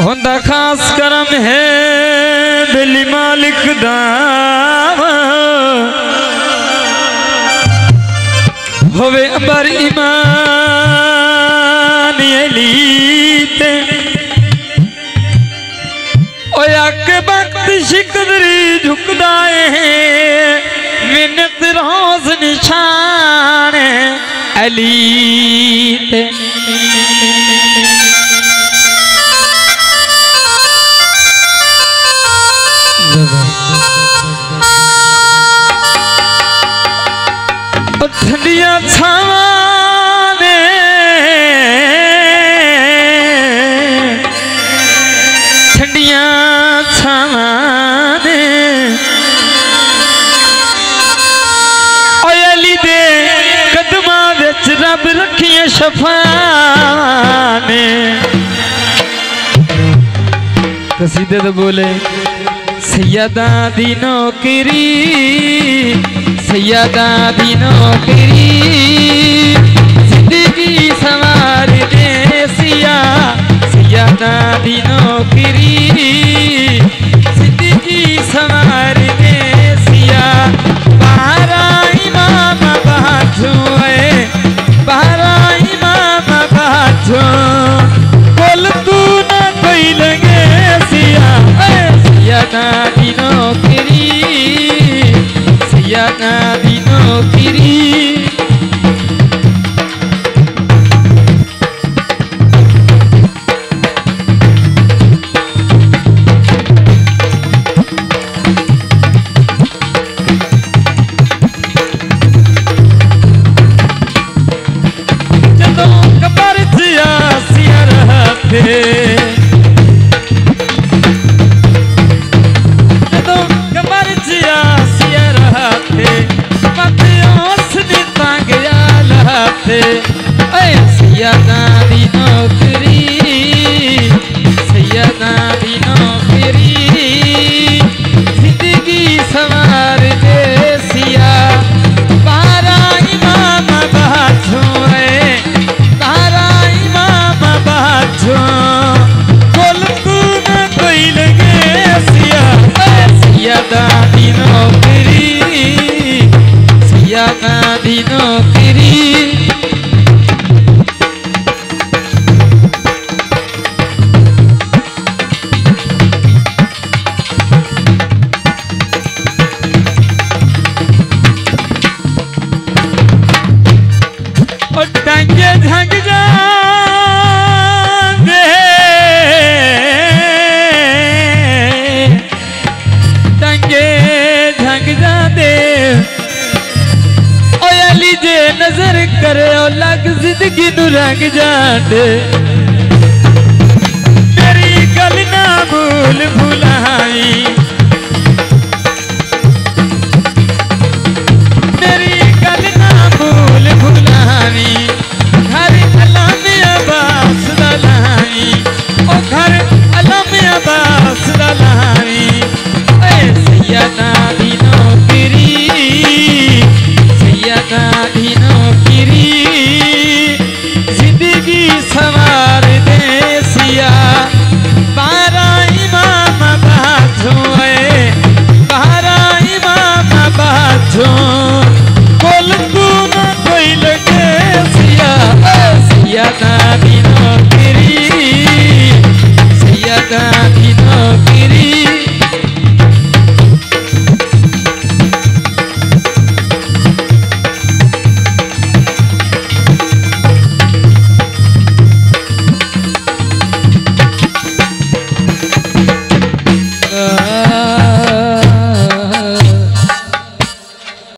ਹੁੰਦਾ ਖਾਸ ਕਰਮ ਹੈ ਦਿਲ ਮਾਲਿਕ ਦਾ ਹੋਵੇ ਅਬਰ ਈਮਾਨ ਅਲੀ ਤੇ ਓਏ ਅੱਕ ਵਕਤ ਸ਼ਿਕਦਰੀ ਝੁਕਦਾ ਏ ਮਿੰਨਤ ਰੋਜ਼ ਨਿਸ਼ਾਨ ਅਲੀ पथड़िया छावा ने ठंडिया छावा ने दे कदमा बिच रब रखिया शफा ने कसीदे तो बोले, सैयदा दी नौकरी सैयदा भी नौकरी, ज़िंदगी संवार दे सिया। सैयदा भी नौकरी, ज़िंदगी संवार दे सिया। बारा इमाम बाजू है, बारा इमाम बाजू। बोल तू ना कोई लगे सिया। सैयदा भी नौकरी सैयदा ਦੀ Ratna ਜੇ ਨਜ਼ਰ ਕਰਿਓ ਲੱਗ ਜ਼ਿੰਦਗੀ ਨੂੰ ਰੰਗ ਜਾਂਦੇ ਤੇਰੀ ਗੱਲ ਨਾ ਭੁੱਲ ਭੁਲਾ